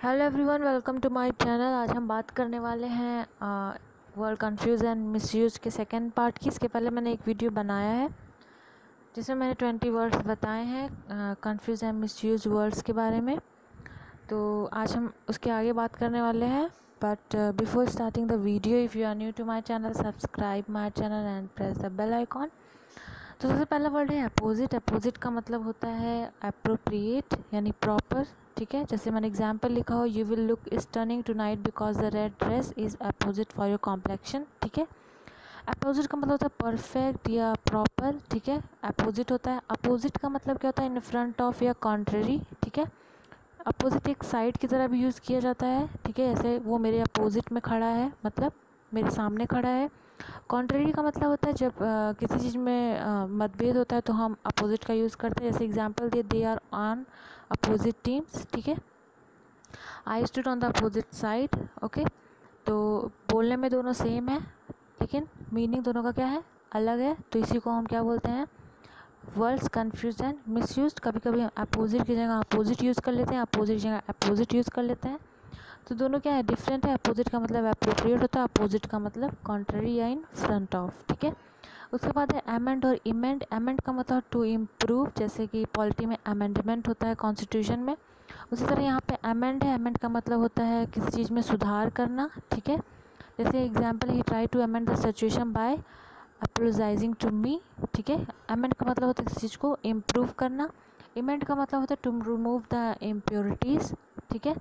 Hello everyone welcome to my channel आज हम बात करने वाले हैं वर्ड कंफ्यूज एंड मिसयूज के सेकंड पार्ट की। इसके पहले मैंने एक वीडियो बनाया है, जिसमें मैंने ट्वेंटी वर्ड्स बताए हैं कंफ्यूज एंड मिसयूज वर्ड्स के बारे में। तो आज हम उसके आगे बात करने वाले हैं but before starting the video if you are new to my channel subscribe my channel and press the bell icon तो सबसे पहला वर्ड है अपोजिट अपोजिट का मतलब होता है अप्रोप्रिएट यानी प्रॉपर ठीक है? जैसे मैंने एग्ज़ाम्पल लिखा हो you will look is turning tonight because the red dress is opposite for your complexion ठीक है? अपोजिट का मतलब होता है परफेक्ट या प्रॉपर ठीक है? अपोजिट होता है। अपोजिट का मतलब क्या होता है? इन फ्रंट ऑफ़ या कॉन्ट्ररी ठीक है? अपोजिट एक साइड की तरह भी यूज़ किया जाता है, ठीक है? ऐसे वो मेरे अपोजिट में खड़ा है मतलब मेरे सामने खड़ा है। कॉन्ट्रेरी का मतलब होता है जब आ, किसी चीज़ में मतभेद होता है तो हम अपोजिट का यूज़ करते हैं। जैसे example they they are on opposite teams ठीक है? I stood on the opposite side okay तो बोलने में दोनों सेम है लेकिन मीनिंग दोनों का क्या है? अलग है। तो इसी को हम क्या बोलते हैं? Words confuse and misuse कभी कभी अपोजिट की जगह अपोजिट यूज़ कर लेते हैं अपोजिट की जगह अपोजिट यूज़ कर लेते हैं। तो दोनों क्या है? डिफरेंट है। अपोजिट का मतलब अप्रोप्रिएट होता है। अपोजिट का मतलब कॉन्ट्ररी या इन फ्रंट ऑफ़ ठीक है? उसके बाद है अमेंड और इमेंड अमेंड का मतलब टू इम्प्रूव जैसे कि पॉलिटी में अमेंडमेंट होता है कॉन्स्टिट्यूशन में। उसी तरह यहाँ पे अमेंड है। अमेंड का मतलब होता है किसी चीज़ में सुधार करना, ठीक है? जैसे example he try to amend the situation by apologising to me ठीक है? अमेंड का मतलब होता है किसी चीज़ को इम्प्रूव करना। इमेंड का मतलब होता है टू रिमूव द इम्प्योरिटीज़ ठीक है?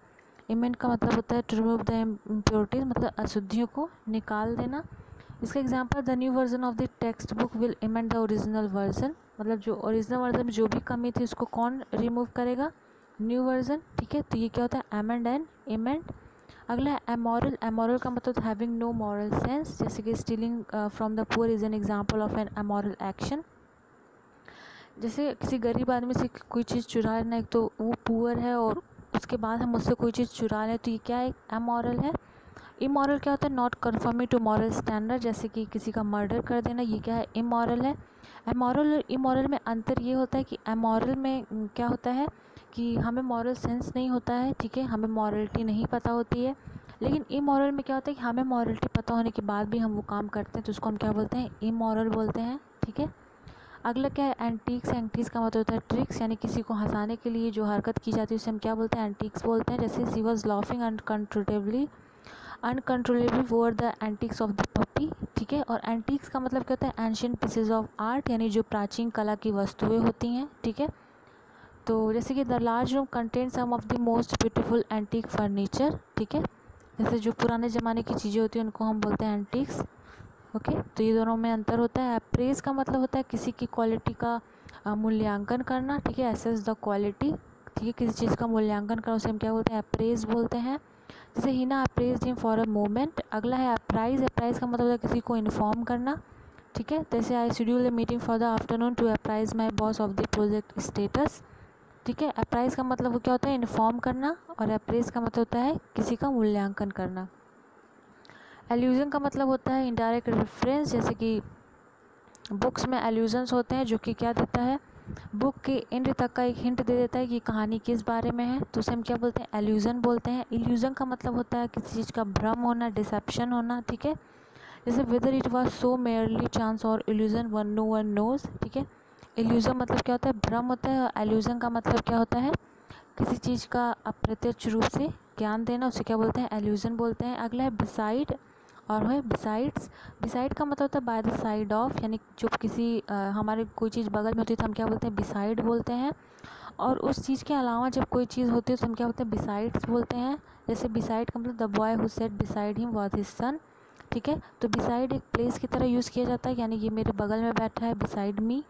इमेंट का मतलब होता है टू रिमूव द इम्प्योरिटीज मतलब अशुद्धियों को निकाल देना। इसका example the new version of the textbook will amend the original version मतलब जो ओरिजिनल वर्जन में जो भी कमी थी उसको कौन रिमूव करेगा? न्यू वर्जन ठीक है? तो ये क्या होता है? एमेंड एंड इमेंट अगला है एमोरल एमोरल का मतलब हैविंग नो मॉरल सेंस जैसे कि stealing from the poor is an example of an amoral action जैसे किसी गरीब आदमी से कोई चीज़ चुरा लेना एक तो वो पुअर है और उसके बाद हम उससे कोई चीज़ चुरा लें तो ये क्या एक अमॉरल है? इमॉरल क्या होता है? Not conforming to moral standard, जैसे कि किसी का मर्डर कर देना, ये क्या है? इमॉरल है। एमॉरल और इमॉरल में अंतर ये होता है कि एमॉरल में क्या होता है कि हमें मॉरल सेंस नहीं होता है, ठीक है? हमें मॉरलिटी नहीं पता होती है। लेकिन इमॉरल में क्या होता है कि हमें मॉरलिटी पता होने के बाद भी हम वो काम करते हैं तो उसको हम क्या बोलते हैं? इमॉरल बोलते हैं, ठीक है? अगला क्या है? एंटीक्स एंटीक्स का मतलब होता है ट्रिक्स यानी किसी को हंसाने के लिए जो हरकत की जाती है, उसे हम क्या बोलते हैं? एंटीक्स बोलते हैं, जैसे she was laughing uncontrollably uncontrollably over the antics of the puppy ठीक है? और एंटीक्स का मतलब क्या होता है? एंशियन पीसेज ऑफ़ आर्ट यानी जो प्राचीन कला की वस्तुएँ होती हैं, ठीक है? तो जैसे कि the large room contain some of the most beautiful antique furniture ठीक है? जैसे जो पुराने ज़माने की चीज़ें होती हैं, उनको हम बोलते हैं एंटीक्स ओके तो ये दोनों में अंतर होता है। अप्रेज का मतलब होता है किसी की क्वालिटी का मूल्यांकन करना, ठीक है? एसेस द क्वालिटी ठीक है? किसी चीज़ का मूल्यांकन करना उसे हम क्या बोलते हैं? अप्रेज बोलते हैं। जैसे Hina appraise him for a moment अगला है अप्राइज अप्राइज का मतलब होता है किसी को इन्फॉर्म करना, ठीक है? जैसे I schedule a meeting for the afternoon to apprise my boss of the project status ठीक है? अप्राइज का मतलब क्या होता है? इन्फॉर्म करना और अप्रेज का मतलब होता है किसी का मूल्यांकन करना। एल्यूज़न का मतलब होता है इनडायरेक्ट रेफरेंस जैसे कि बुक्स में एल्यूजन्स होते हैं, जो कि क्या देता है? बुक के एंड तक का एक हिंट दे देता है कि कहानी किस बारे में है। तो उसे हम क्या बोलते हैं? एल्यूज़न बोलते हैं। एल्यूज़न का मतलब होता है किसी चीज़ का भ्रम होना डिसेप्शन होना, ठीक है? जैसे whether it was so merely chance और allusion one no one knows ठीक है? एल्यूज़न मतलब क्या होता है? भ्रम होता है। और एल्यूज़न का मतलब क्या होता है? किसी चीज़ का अप्रत्यक्ष रूप से ज्ञान देना, उसे क्या बोलते हैं? एल्यूज़न बोलते हैं। अगला है बिसाइड और है बिसाइड्स बिसाइड का मतलब होता है बाय द साइड ऑफ़ यानी जो किसी आ, हमारे कोई चीज़ बगल में होती है तो हम क्या बोलते हैं बिसाइड बोलते हैं। और उस चीज़ के अलावा जब कोई चीज़ होती है तो हम क्या बोलते हैं बिसाइड्स बोलते हैं। जैसे बिसाइड का मतलब the boy who sat beside him was his son ठीक है? तो बिसाइड एक प्लेस की तरह यूज़ किया जाता है यानी ये मेरे बगल में बैठा है बिसाइड मी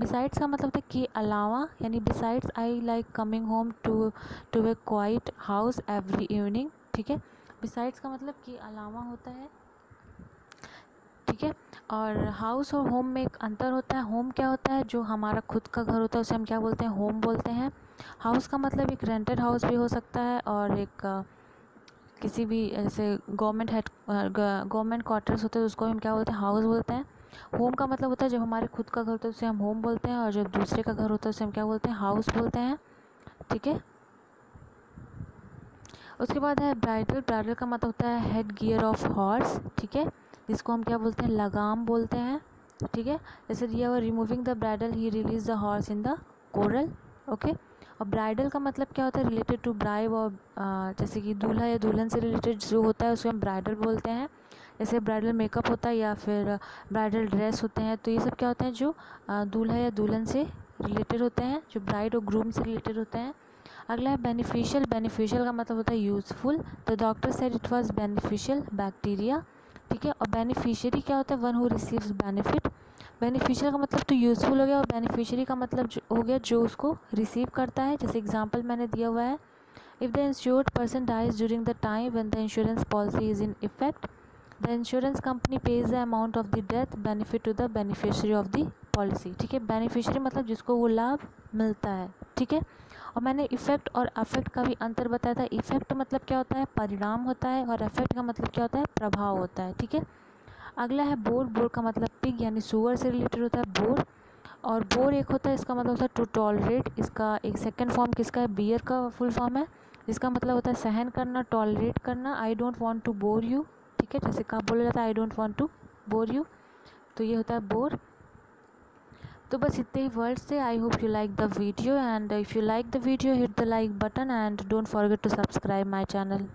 बिसाइड्स का मतलब है कि अलावा यानी besides I like coming home to to a quiet house every evening ठीक है? बिसाइड्स का मतलब कि अलावा होता है ठीक है? और हाउस और होम में एक अंतर होता है। होम क्या होता है? जो हमारा खुद का घर होता है, उसे हम क्या बोलते हैं? होम बोलते हैं। हाउस का मतलब एक रेंटेड हाउस भी हो सकता है और एक किसी भी ऐसे गवर्नमेंट हेड गवर्नमेंट क्वार्टर्स होते हैं, उसको हम क्या बोलते हैं? हाउस बोलते हैं। होम का मतलब होता है, जब हमारे खुद का घर होता है, उसे हम होम बोलते हैं और जब दूसरे का घर होता है, उसे हम क्या बोलते हैं? हाउस बोलते हैं। ठीक है? उसके बाद है ब्राइडल ब्राइडल का मतलब होता है हेड गियर ऑफ़ हॉर्स ठीक है? जिसको हम क्या बोलते हैं, लगाम बोलते हैं, ठीक है? जैसे दिया हुआ removing the bridle he release the horse in the corral okay और ब्राइडल का मतलब क्या होता है रिलेटेड टू ब्राइब और जैसे कि दूल्हा या दुल्हन से रिलेटेड जो होता है उसको हम ब्राइडल बोलते हैं। जैसे ब्राइडल मेकअप होता है या फिर ब्राइडल ड्रेस होते हैं तो ये सब क्या होते हैं जो दूल्हा या दुल्हन से रिलेटेड होते हैं, जो ब्राइड और ग्रूम से रिलेटेड होते हैं। अगला है बेनिफिशियल बेनिफिशियल का मतलब होता है यूज़फुल तो doctor said it was beneficial bacteria ठीक है? और बेनिफिशियरी क्या होता है? One who receives benefit beneficial का मतलब तो यूज़फुल हो गया और बेनिफिशियरी का मतलब हो गया जो उसको रिसीव करता है। जैसे एग्जांपल मैंने दिया हुआ है। If the insured person dies during the time when the insurance policy is in effect the insurance company pays the amount of the death benefit to the beneficiary of the policy ठीक है? Beneficiary मतलब जिसको वो लाभ मिलता है। ठीक है? और मैंने इफ़ेक्ट और अफेक्ट का भी अंतर बताया था। इफ़ेक्ट मतलब क्या होता है? परिणाम होता है और अफेक्ट का मतलब क्या होता है? प्रभाव होता है, ठीक है? अगला है बोर। बोर का मतलब पिग यानी सुअर से रिलेटेड होता है बोर। और बोर एक होता है, इसका मतलब होता है टू टॉलरेट इसका एक सेकेंड फॉर्म किसका है? बियर का फुल फॉर्म है। जिसका मतलब होता है सहन करना टॉलरेट करना। I don't want to bore you ठीक है? जैसे कहा, बोला जाता है I don't want to bore you तो ये होता है बोर। तो बस इतने ही वर्ड्स थे। I hope you like the video and if you like the video hit the like button and don't forget to subscribe my channel